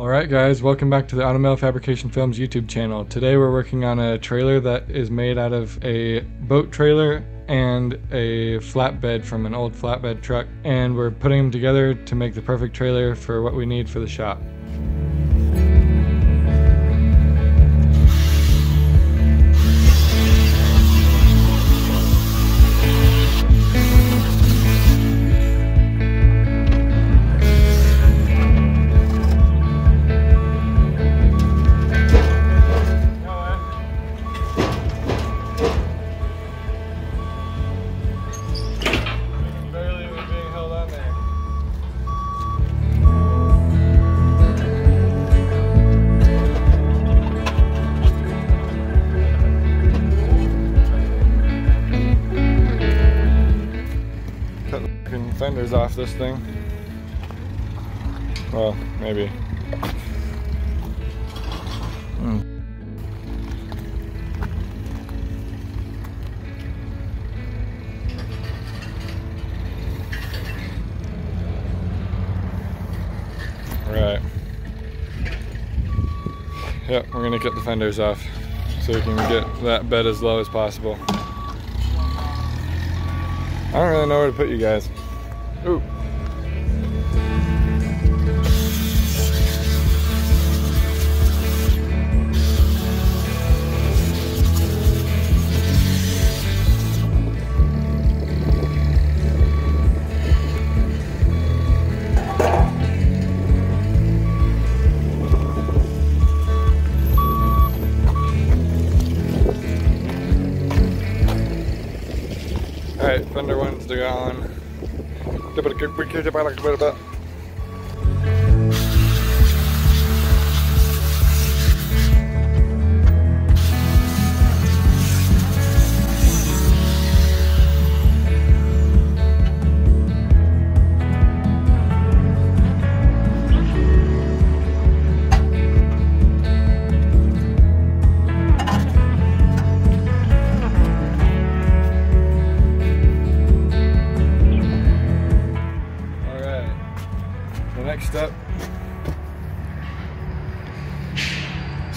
Alright guys, welcome back to the Automail Fabrication Films YouTube channel. Today we're working on a trailer that is made out of a boat trailer and a flatbed from an old flatbed truck and we're putting them together to make the perfect trailer for what we need for the shop. Off this thing. Well, maybe. Hmm. Right. Yep, we're gonna cut the fenders off so we can get that bed as low as possible. I don't really know where to put you guys. Ooh. Alright.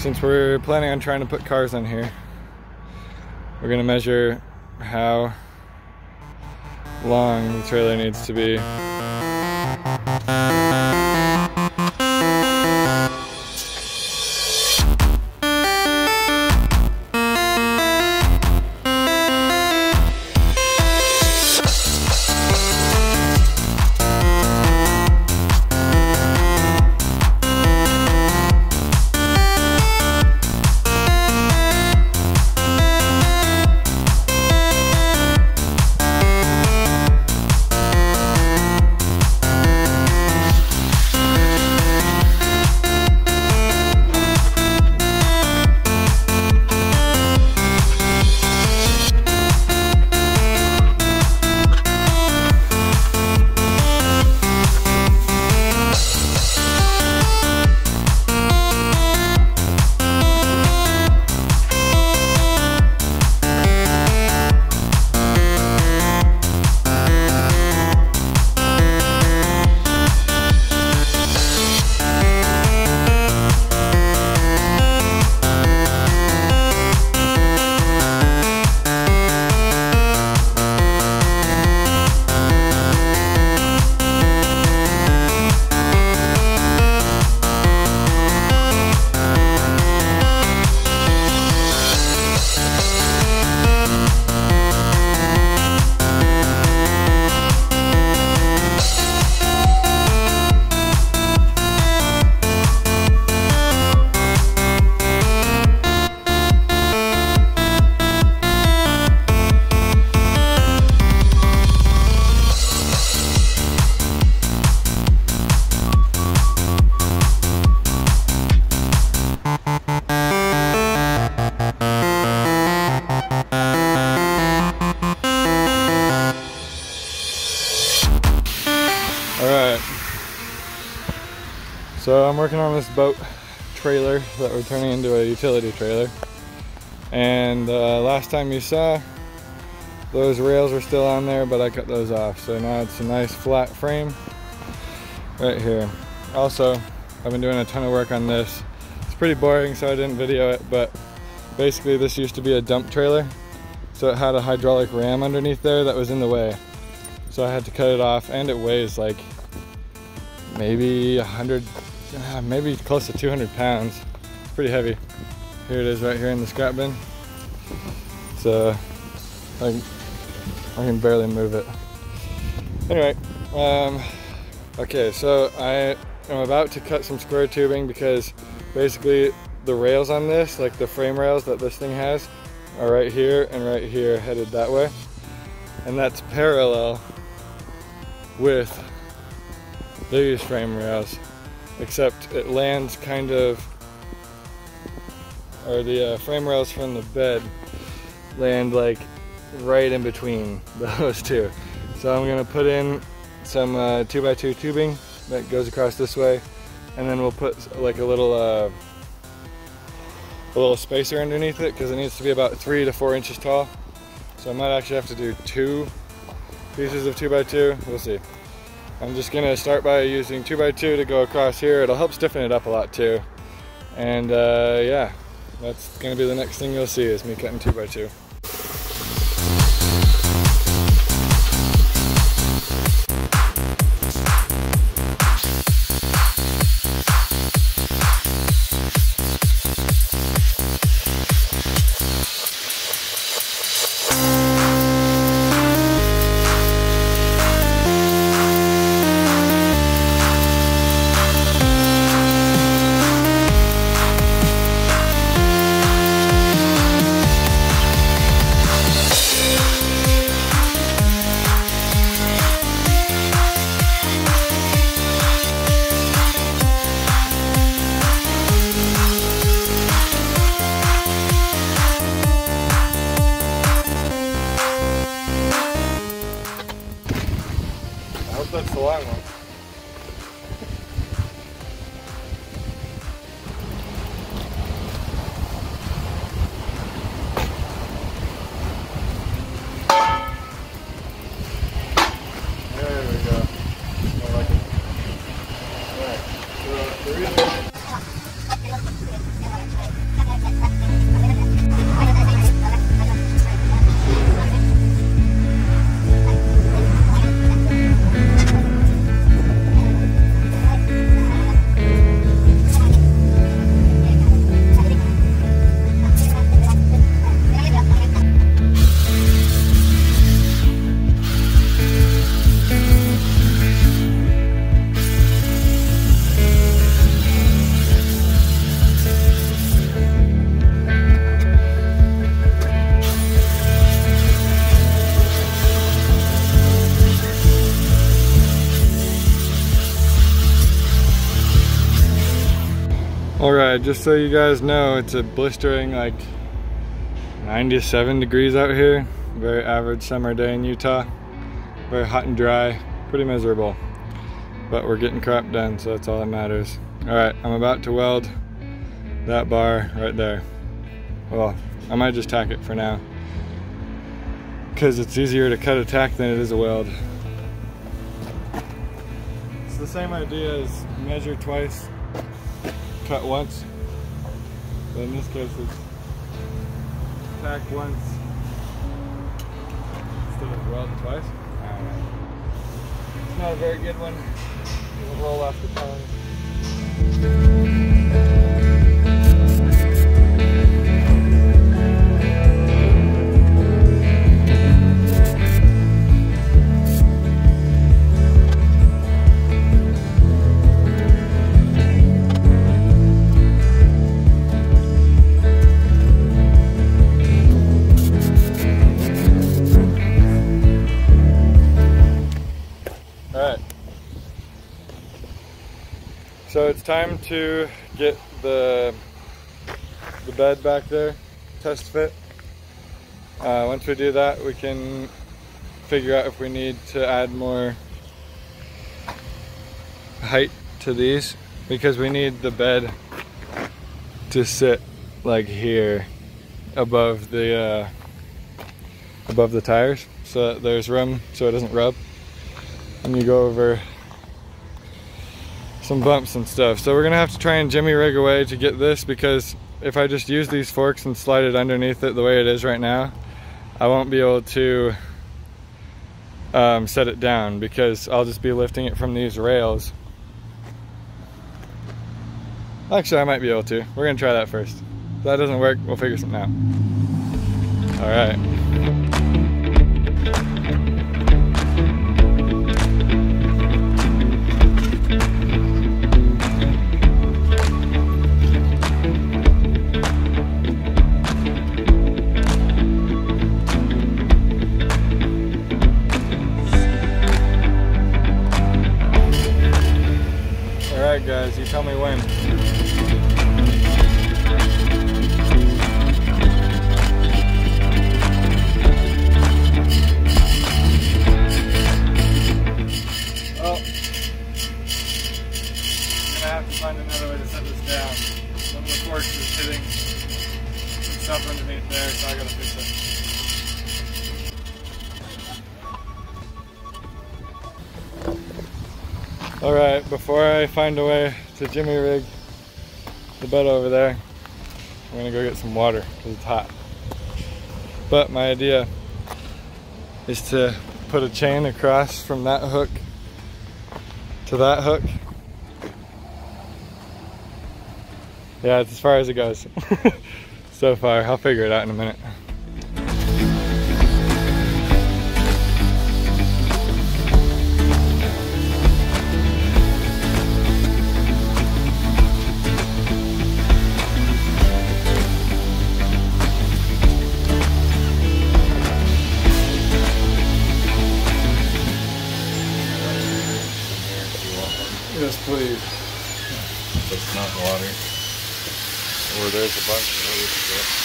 Since we're planning on trying to put cars on here, we're gonna measure how long the trailer needs to be. So I'm working on this boat trailer that we're turning into a utility trailer. And uh, last time you saw, those rails were still on there, but I cut those off. So now it's a nice flat frame right here. Also, I've been doing a ton of work on this. It's pretty boring, so I didn't video it, but basically this used to be a dump trailer. So it had a hydraulic ram underneath there that was in the way. So I had to cut it off and it weighs like maybe 100, uh, maybe close to 200 pounds. Pretty heavy. Here it is right here in the scrap bin. So I, I can barely move it. Anyway, um, okay, so I am about to cut some square tubing because basically the rails on this, like the frame rails that this thing has, are right here and right here headed that way. And that's parallel with these frame rails, except it lands kind of, or the uh, frame rails from the bed land like right in between those two. So I'm gonna put in some uh, two by two tubing that goes across this way, and then we'll put like a little uh, a little spacer underneath it because it needs to be about three to four inches tall. So I might actually have to do two pieces of two by two. We'll see. I'm just gonna start by using 2x2 to go across here. It'll help stiffen it up a lot too. And uh, yeah, that's gonna be the next thing you'll see is me cutting 2x2. Terima kasih. Just so you guys know, it's a blistering like 97 degrees out here. Very average summer day in Utah. Very hot and dry, pretty miserable. But we're getting crap done, so that's all that matters. Alright, I'm about to weld that bar right there. Well, I might just tack it for now. Because it's easier to cut a tack than it is a weld. It's the same idea as measure twice, cut once. But in this case, it's tack once instead of weld twice. I. It's not a very good one. It'll roll off the tongue. So it's time to get the the bed back there, test fit. Uh, once we do that, we can figure out if we need to add more height to these because we need the bed to sit like here above the uh, above the tires so that there's room so it doesn't rub and you go over some bumps and stuff. So we're gonna have to try and jimmy rig away to get this because if I just use these forks and slide it underneath it the way it is right now, I won't be able to um, set it down because I'll just be lifting it from these rails. Actually, I might be able to. We're gonna try that first. If that doesn't work, we'll figure something out. All right. Have to find another way to set this down. One of the forks is hitting some stuff underneath there, so I gotta fix it. Alright, before I find a way to jimmy rig the bed over there, I'm gonna go get some water because it's hot. But my idea is to put a chain across from that hook to that hook. Yeah, it's as far as it goes so far. I'll figure it out in a minute. Yes, please. It's not water. Or there's a bunch of other stuff.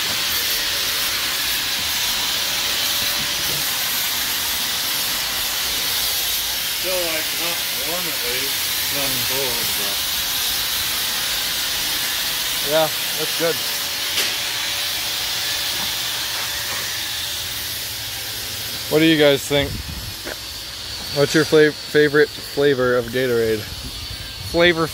Still like not warm at least. Not hmm. cold, but Yeah, that's good. What do you guys think? What's your favorite flavor of Gatorade? Flavor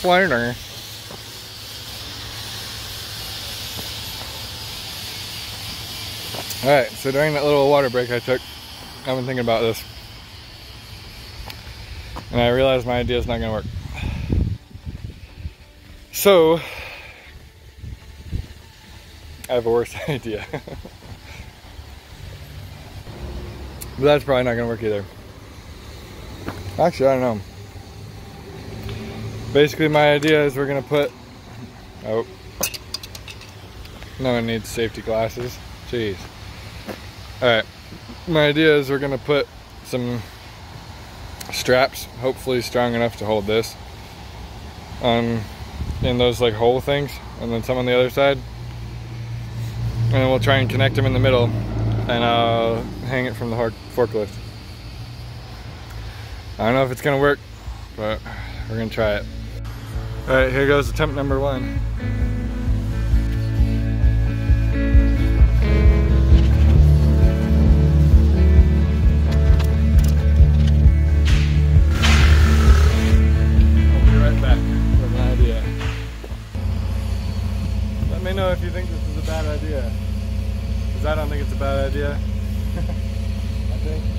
flavor. Alright, so during that little water break I took, I've been thinking about this. And I realized my idea is not to work. So, I have a worse idea. but that's probably not to work either. Actually, I don't know. Basically, my idea is we're to put... Oh. No one needs safety glasses. Jeez. Alright. My idea is we're to put some straps, hopefully strong enough to hold this, on in those like hole things, and then some on the other side. And then we'll try and connect them in the middle, and hang it from the forklift. I don't know if it's gonna work, but we're gonna try it. All right, here goes attempt number one. Right back idea. Let me know if you think this is a bad idea. Because I don't think it's a bad idea. I think.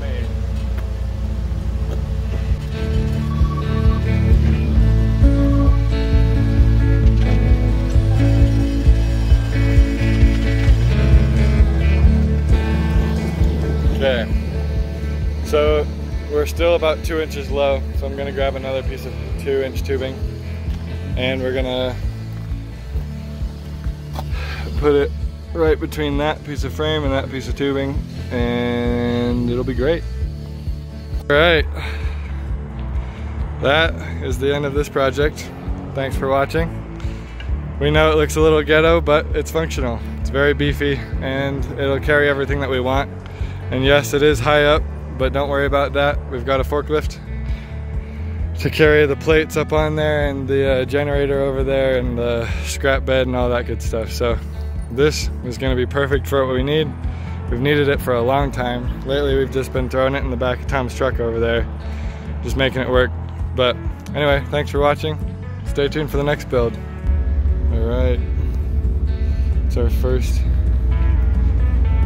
Made. Okay. So we're still about two inches low, so I'm gonna grab another piece of two inch tubing and we're gonna put it right between that piece of frame and that piece of tubing and it'll be great. All right, that is the end of this project. Thanks for watching. We know it looks a little ghetto, but it's functional. It's very beefy and it'll carry everything that we want. And yes, it is high up, but don't worry about that. We've got a forklift to carry the plates up on there and the uh, generator over there and the scrap bed and all that good stuff. So this is gonna be perfect for what we need. We've needed it for a long time. Lately, we've just been throwing it in the back of Tom's truck over there, just making it work. But anyway, thanks for watching. Stay tuned for the next build. All right, it's our first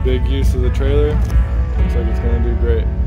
big use of the trailer. Looks like it's gonna do great.